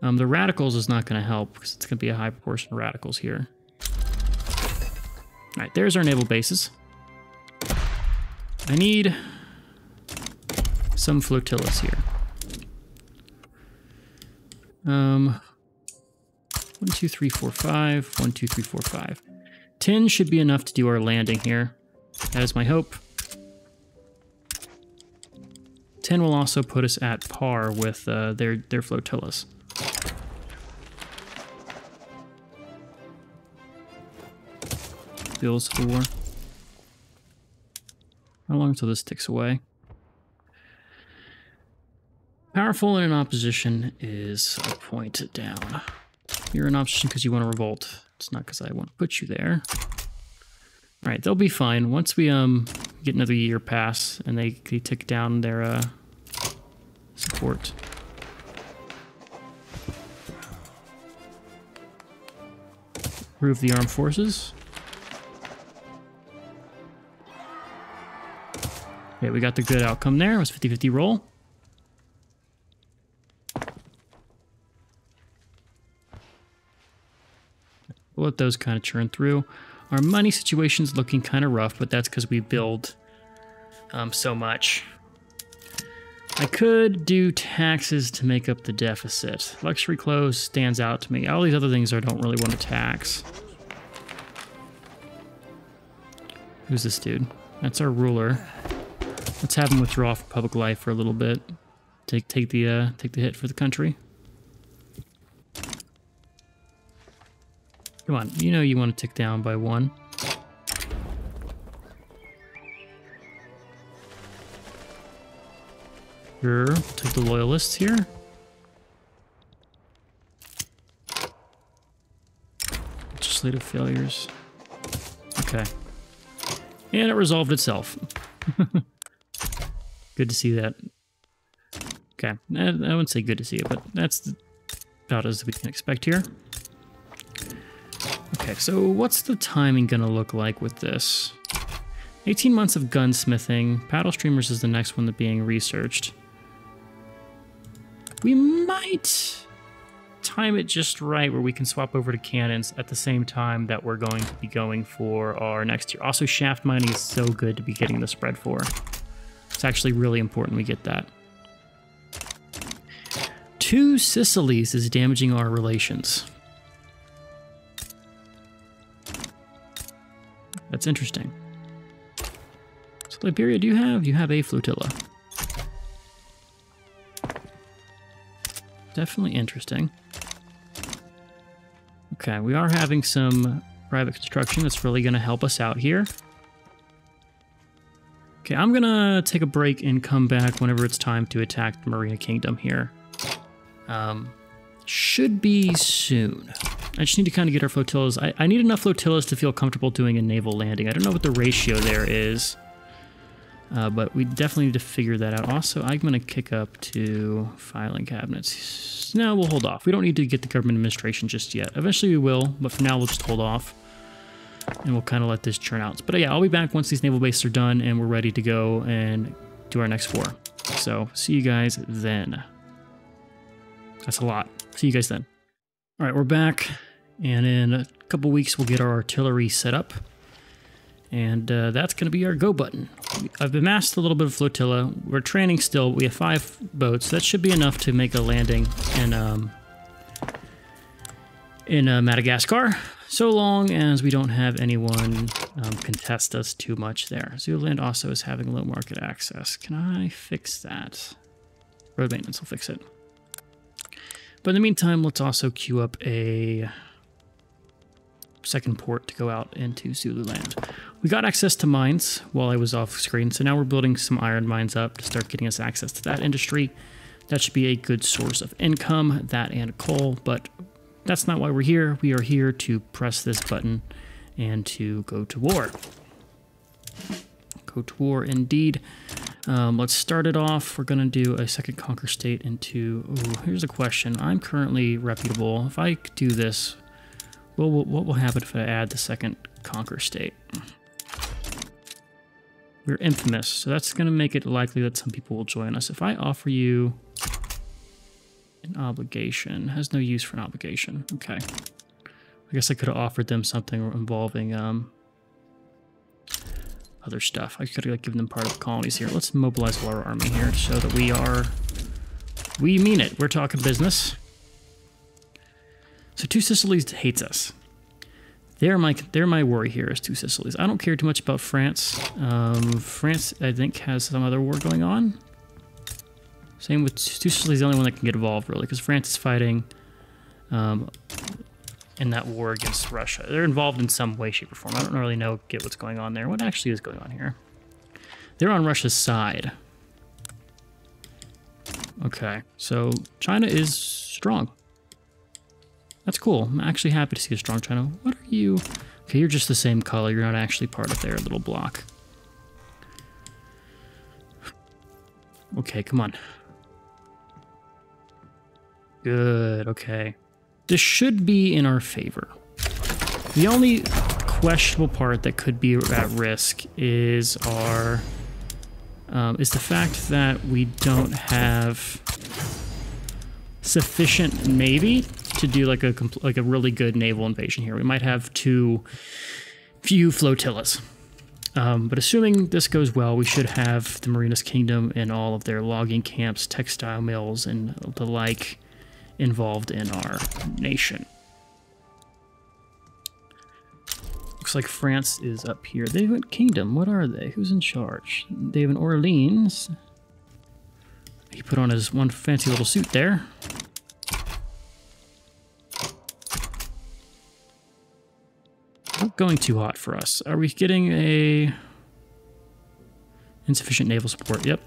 Um, the radicals is not going to help because it's going to be a high proportion of radicals here. All right, there's our naval bases. I need some flotillas here. Um, one, two, three, four, five. One, two, three, four, five. Ten should be enough to do our landing here. That is my hope. 10 will also put us at par with uh, their, their flotillas. Of the war. How long until this ticks away? Powerful in an opposition is a point down. You're in opposition because you want to revolt. It's not because I want to put you there. All right, they'll be fine. Once we um get another year pass and they, they tick down their uh, support. Improve the armed forces. Okay, we got the good outcome there. It was 50-50 roll. We'll let those kind of churn through. Our money situation's looking kind of rough, but that's because we build um, so much. I could do taxes to make up the deficit. Luxury clothes stands out to me. All these other things I don't really want to tax. Who's this dude? That's our ruler. Let's have him withdraw from public life for a little bit. Take take the uh, take the hit for the country. Come on, you know you want to tick down by one. Sure, take the loyalists here. Legislative failures. Okay. And it resolved itself. good to see that. Okay, I, wouldn't say good to see it, but that's about as we can expect here. Okay, so what's the timing gonna look like with this? 18 months of gunsmithing. Paddle streamers is the next one that's being researched. We might time it just right where we can swap over to cannons at the same time that we're going to be going for our next tier. Also, shaft mining is so good to be getting the spread for. It's actually really important we get that. Two Sicilies is damaging our relations. That's interesting. So Liberia, do you have? You have a flotilla. Definitely interesting. Okay, we are having some private construction that's really going to help us out here. Okay, I'm to take a break and come back whenever it's time to attack the Merina Kingdom here. Um, should be soon. I just need to kind of get our flotillas. I, I need enough flotillas to feel comfortable doing a naval landing. I don't know what the ratio there is. Uh, but we definitely need to figure that out. Also, I'm going to kick up to filing cabinets. No, we'll hold off. We don't need to get the government administration just yet. Eventually we will, but for now we'll just hold off. And we'll kind of let this churn out. But yeah, I'll be back once these naval bases are done and we're ready to go and do our next war. So, see you guys then. That's a lot. See you guys then. All right, we're back. And in a couple weeks, we'll get our artillery set up. And uh, that's going to be our go button. I've amassed a little bit of flotilla. We're training still. We have five boats. That should be enough to make a landing in, um, in uh, Madagascar. So long as we don't have anyone um, contest us too much there. Zululand also is having low market access. Can I fix that? Road maintenance will fix it. But in the meantime, let's also queue up a second port to go out into Zululand. We got access to mines while I was off screen, so now we're building some iron mines up to start getting us access to that industry. That should be a good source of income, that and coal, but that's not why we're here. We are here to press this button and to go to war. Go to war indeed. Um, let's start it off. We're going to do a second conquer state into... Ooh, here's a question. I'm currently reputable. If I do this, well, what will happen if I add the second conquer state? We're infamous, so that's going to make it likely that some people will join us. If I offer you An obligation. Has no use for an obligation. Okay. I guess I could have offered them something involving um, other stuff. I could have given them part of the colonies here. Let's mobilize our army here to show that we are... We mean it. We're talking business. So Two Sicilies hates us. They're my they're my worry here is Two Sicilies. I don't care too much about France. Um, France, I think, has some other war going on. Same with Two Sicilies, the only one that can get involved, really, because France is fighting um, in that war against Russia. They're involved in some way, shape, or form. I don't really know get what's going on there. What actually is going on here? They're on Russia's side. Okay, so China is strong. That's cool. I'm actually happy to see a strong China. What are you? Okay, you're just the same color. You're not actually part of their little block. Okay, come on. Good, okay. This should be in our favor. The only questionable part that could be at risk is our um, is the fact that we don't have sufficient navy to do like a like a really good naval invasion here. We might have too few flotillas. Um, but assuming this goes well, we should have the Merinas Kingdom and all of their logging camps, textile mills, and the like involved in our nation. Looks like France is up here. They have a kingdom. What are they? Who's in charge? They have an Orleans. He put on his one fancy little suit there. Not going too hot for us. Are we getting a insufficient naval support? Yep.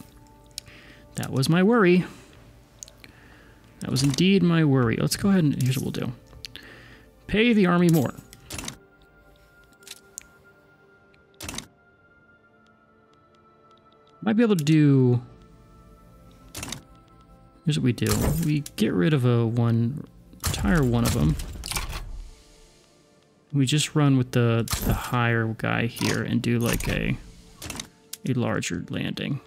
That was my worry. That was indeed my worry. Let's go ahead and here's what we'll do. Pay the army more. Might be able to do... Here's what we do. We get rid of a one, retire one of them. We just run with the, the higher guy here and do like a, a larger landing.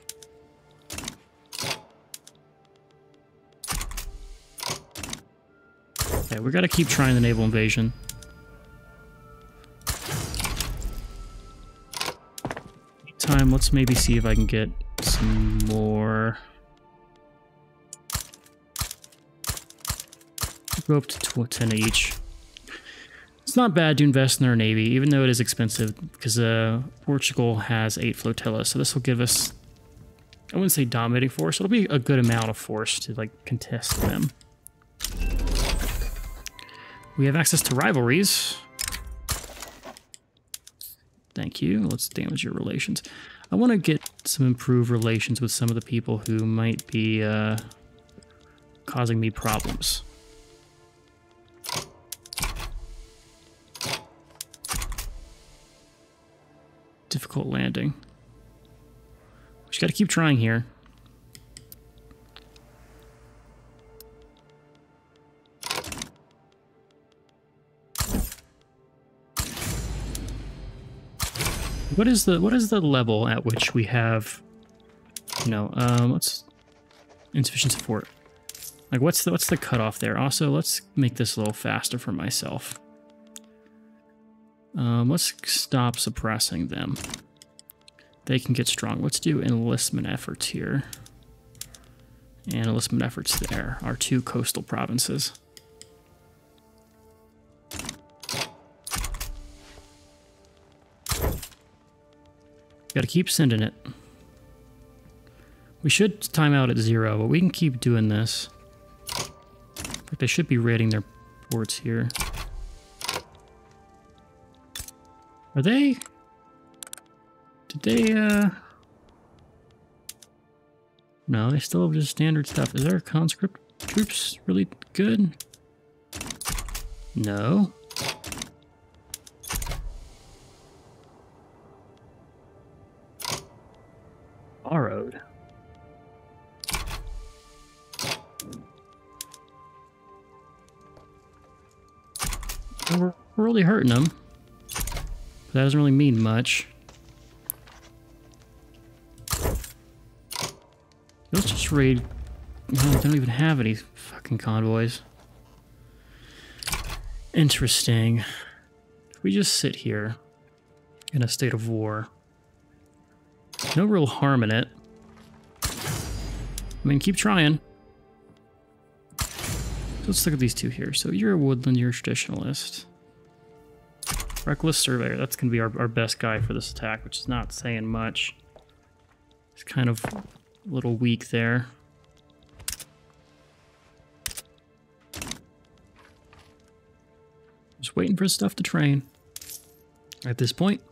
Okay, we gotta keep trying the naval invasion. Time, let's maybe see if I can get some more. Go up to 10 each. It's not bad to invest in our navy, even though it is expensive, because uh, Portugal has eight flotillas, so this will give us, I wouldn't say dominating force, it'll be a good amount of force to like contest them. We have access to rivalries. Thank you. Let's damage your relations. I want to get some improved relations with some of the people who might be uh, causing me problems. Difficult landing. We just got to keep trying here. What is the what is the level at which we have, you know, um, what's insufficient support? Like, what's the what's the cutoff there? Also, let's make this a little faster for myself. Um, let's stop suppressing them. They can get strong. Let's do enlistment efforts here. And enlistment efforts there, our two coastal provinces. Gotta keep sending it. We should time out at zero, but we can keep doing this. But they should be raiding their ports here. Are they... Did they, uh... No, they still have just standard stuff. Is our conscript troops really good? No. Borrowed. We're really hurting them. But that doesn't really mean much. Let's just raid no, they don't even have any fucking convoys. Interesting. If we just sit here in a state of war, no real harm in it. I mean, keep trying. Let's look at these two here. So you're a woodland, you're a traditionalist. Reckless Surveyor, that's going to be our, our best guy for this attack, which is not saying much. He's kind of a little weak there. Just waiting for stuff to train. At this point,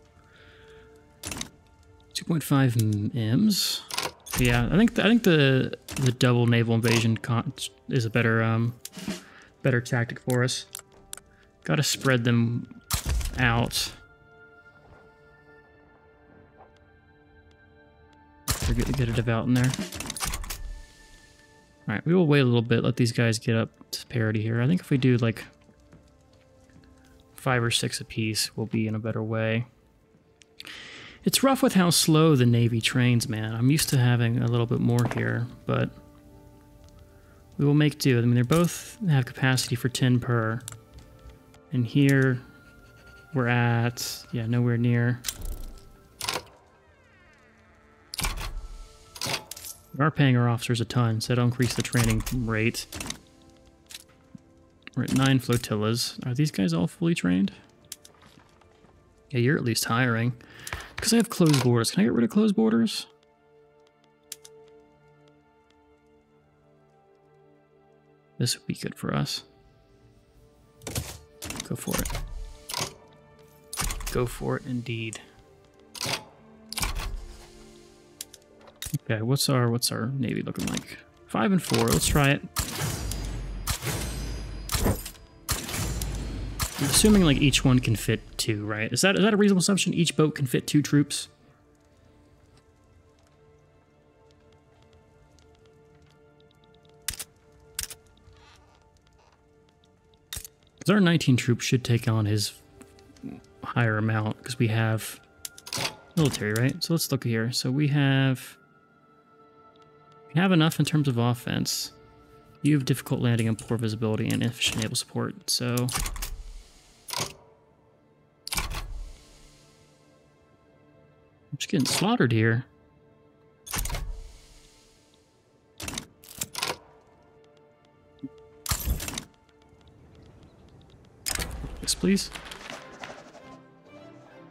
2.5 M's. Yeah, I think I think the the double naval invasion is a better um better tactic for us. Got to spread them out. Forget to get a devout in there. Alright, we will wait a little bit, let these guys get up to parity here. I think if we do like five or six apiece, we'll be in a better way. It's rough with how slow the Navy trains, man. I'm used to having a little bit more here, but we will make do. I mean, they're both have capacity for 10 per. And here we're at, yeah, nowhere near. We are paying our officers a ton, so that'll increase the training rate. We're at nine flotillas. Are these guys all fully trained? Yeah, you're at least hiring. Because I have closed borders. Can I get rid of closed borders? This would be good for us. Go for it. Go for it indeed. Okay, what's our what's our navy looking like? Five and four. Let's try it. I'm assuming like each one can fit two, right? Is that is that a reasonable assumption? Each boat can fit two troops. Our 19 troops should take on his higher amount because we have military, right? So let's look here. So we have we have enough in terms of offense. You have difficult landing and poor visibility and inefficient naval support, so just getting slaughtered here. Yes, please.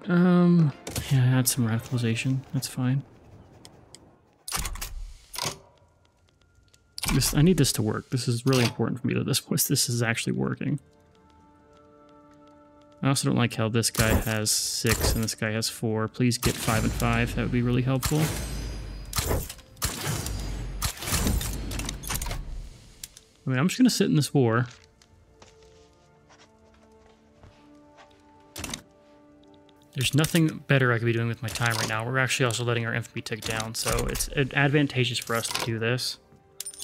Um, yeah, add some radicalization. That's fine. This, I need this to work. This is really important for me that this this is actually working. I also don't like how this guy has six and this guy has four. Please get five and five. That would be really helpful. I mean, I'm just going to sit in this war. There's nothing better I could be doing with my time right now. We're actually also letting our infantry tick down, so it's advantageous for us to do this.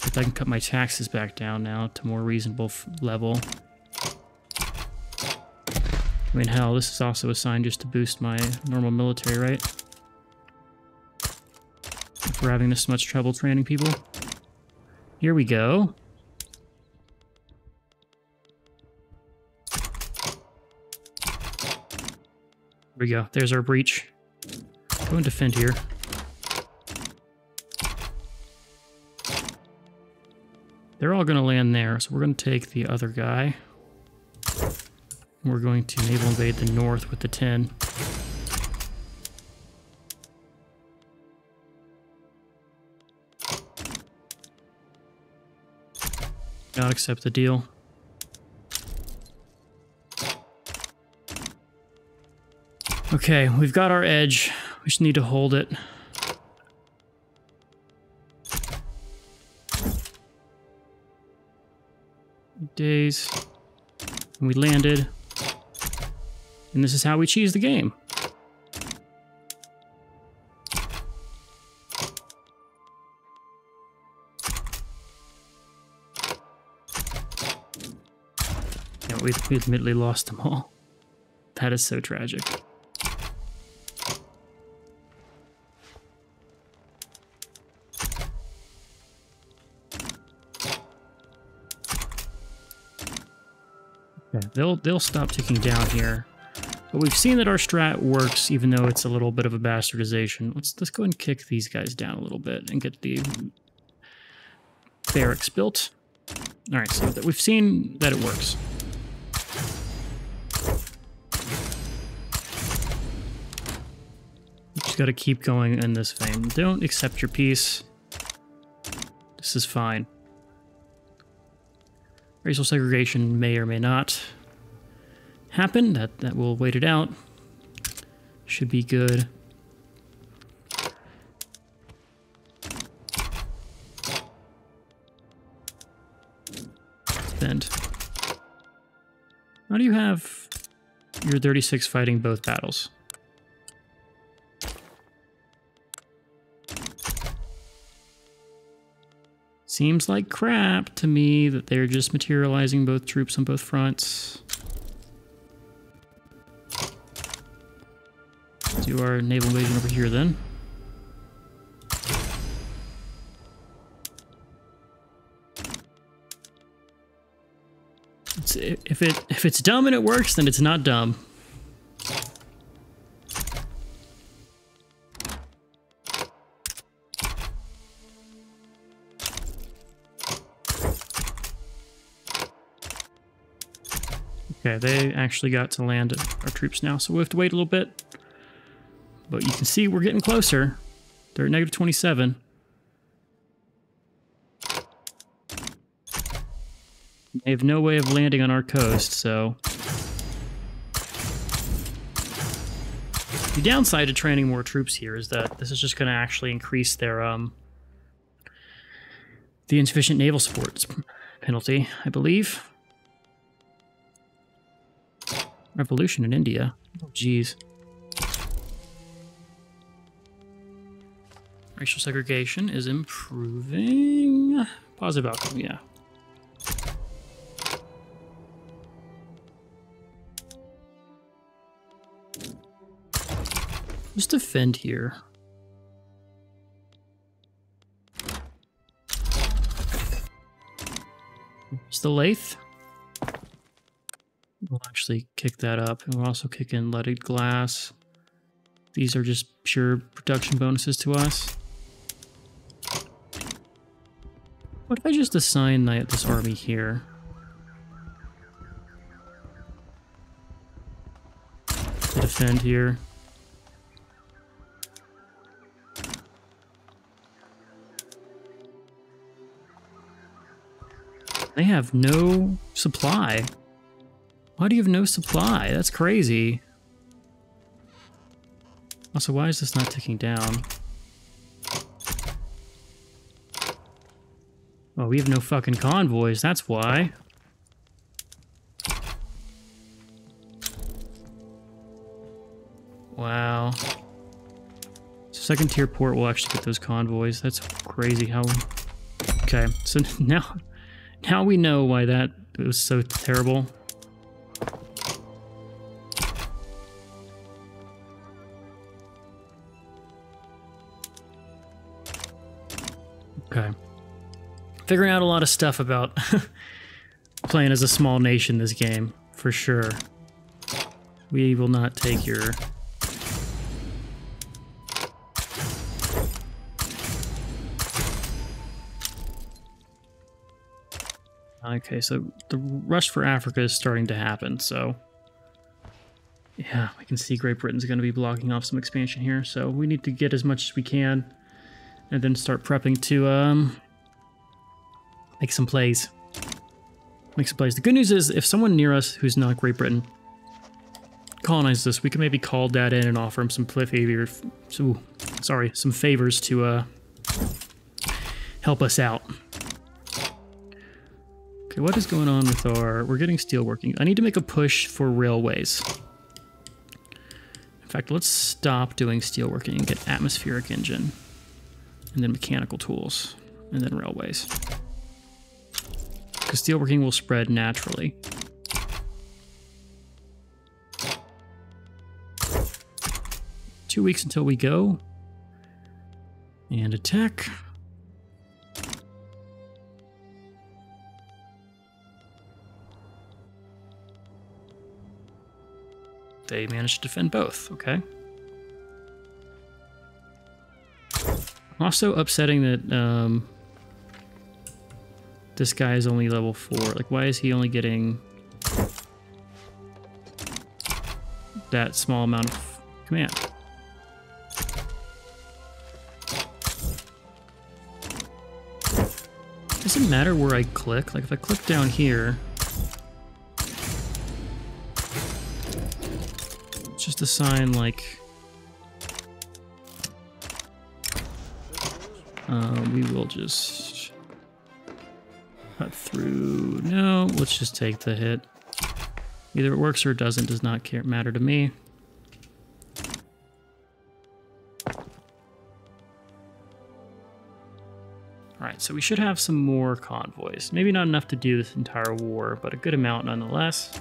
If I can cut my taxes back down now to more reasonable level. I mean, hell, this is also a sign just to boost my normal military, right? If we're having this much trouble training people. Here we go. Here we go. There's our breach. Go and defend here. They're all going to land there, so we're going to take the other guy. We're going to naval invade the north with the 10. Not accept the deal. Okay, we've got our edge. We just need to hold it. Days. And we landed. And this is how we cheese the game. Yeah, we, we admittedly lost them all. That is so tragic. They'll they'll stop ticking down here but we've seen that our strat works, even though it's a little bit of a bastardization. Let's let's go and kick these guys down a little bit and get the barracks built. All right, so we've seen that it works. Just got to keep going in this vein. Don't accept your peace. This is fine. Racial segregation may or may not happen. That that will wait it out. Should be good. Bend. How do you have your 36 fighting both battles? Seems like crap to me that they're just materializing both troops on both fronts. Do our naval invasion over here then. It's, if it if it's dumb and it works, then it's not dumb. Okay, they actually got to land our troops now, so we have to wait a little bit. But you can see we're getting closer. They're at negative 27. They have no way of landing on our coast, so... The downside to training more troops here is that this is just going to actually increase their, um... The insufficient naval support penalty, I believe. Revolution in India. Oh, jeez. Racial segregation is improving. Positive outcome, yeah. Just defend here. It's the lathe. We'll actually kick that up, and we'll also kick in leaded glass. These are just pure production bonuses to us. What if I just assign this army here? To defend here. They have no supply. Why do you have no supply? That's crazy. Also, why is this not ticking down? Oh, we have no fucking convoys, that's why. Wow. Second tier port will actually get those convoys. That's crazy how... Okay, so now, now we know why that was so terrible. Okay. Figuring out a lot of stuff about playing as a small nation this game, for sure. We will not take your... Okay, so the rush for Africa is starting to happen, so... Yeah, we can see Great Britain's going to be blocking off some expansion here, so we need to get as much as we can and then start prepping to um, make some plays. Make some plays. The good news is if someone near us who's not Great Britain colonizes us, we can maybe call Dad in and offer him some favors. So, sorry, some favors to uh, help us out. Okay, what is going on with our... We're getting steel working. I need to make a push for railways. In fact, let's stop doing steel working and get atmospheric engine and then mechanical tools, and then railways. Because steelworking will spread naturally. Two weeks until we go. And attack. they managed to defend both. Okay. I'm Also upsetting that um, this guy is only level four. Like, why is he only getting that small amount of command? Doesn't matter where I click. Like, if I click down here, just assign like uh, we will just cut through no let's just take the hit either it works or it doesn't does not care matter to me Alright, so we should have some more convoys. Maybe not enough to do this entire war, but a good amount nonetheless.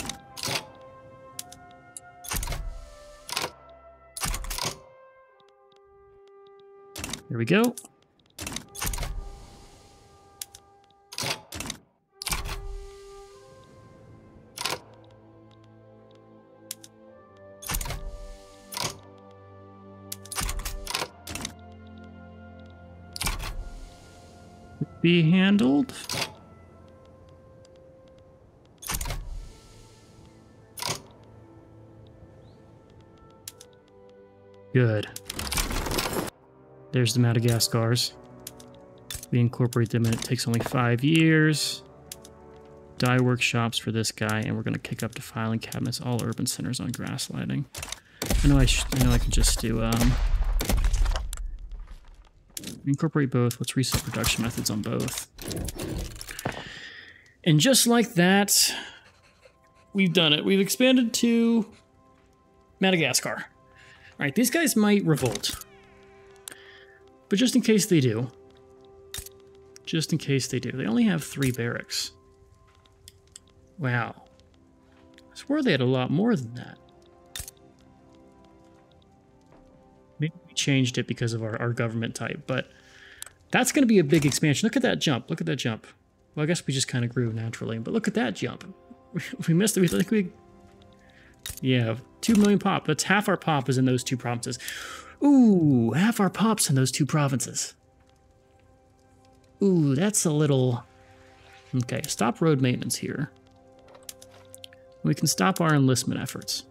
Here we go. Be handled. Good. There's the Madagascars. We incorporate them and it takes only five years. Dye workshops for this guy, and we're to kick up to filing cabinets, all urban centers on gas lighting. I know I, I know I can just do um, incorporate both. Let's reset production methods on both. And just like that, we've done it. We've expanded to Madagascar. All right, these guys might revolt. But just in case they do, just in case they do, they only have three barracks. Wow. I swear they had a lot more than that. We changed it because of our, our government type, but that's going to be a big expansion. Look at that jump. Look at that jump. Well, I guess we just kind of grew naturally, but look at that jump. we missed it. We think we... Yeah, 2 million pop. That's half our pop is in those two provinces. Ooh, half our pops in those two provinces. Ooh, that's a little... Okay, stop road maintenance here. We can stop our enlistment efforts.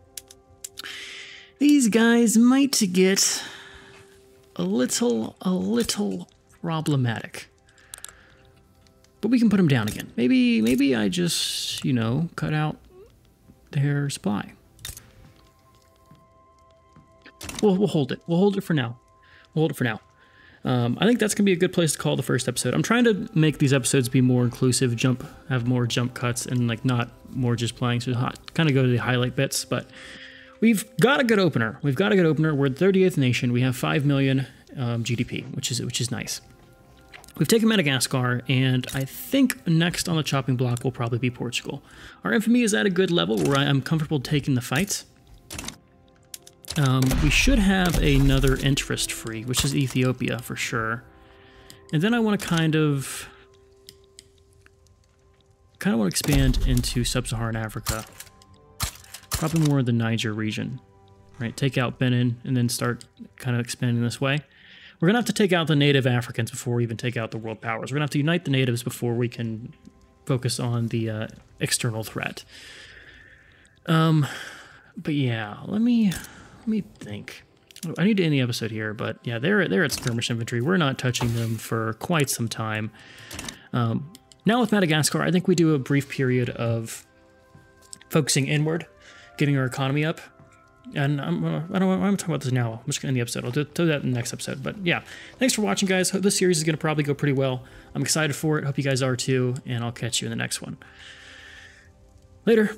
These guys might get a little, a little problematic. But we can put them down again. Maybe, maybe I just, you know, cut out their supply. We'll, we'll hold it. We'll hold it for now. We'll hold it for now. Um, I think that's gonna be a good place to call the first episode. I'm trying to make these episodes be more inclusive, jump, have more jump cuts, and like not more just playing. So hot, kind of go to the highlight bits. But we've got a good opener. We've got a good opener. We're the 38th nation. We have five million um, GDP, which is which is nice. We've taken Madagascar, and I think next on the chopping block will probably be Portugal. Our infamy is at a good level where I'm comfortable taking the fights. Um, we should have another interest free, which is Ethiopia for sure. And then I want to kind of kind of want to expand into sub-Saharan Africa. Probably more the Niger region. Right, take out Benin and then start kind of expanding this way. We're going to have to take out the native Africans before we even take out the world powers. We're going to have to unite the natives before we can focus on the uh, external threat. Um, but yeah, let me let me think. I need to end the episode here, but yeah, they're they're at skirmish infantry. We're not touching them for quite some time. Um, now with Madagascar, I think we do a brief period of focusing inward, getting our economy up. And I'm, uh, I don't want to talk about this now. I'm just going to end the episode. I'll do, do, that in the next episode. But yeah, thanks for watching, guys. This series is going to probably go pretty well. I'm excited for it. Hope you guys are too. And I'll catch you in the next one. Later.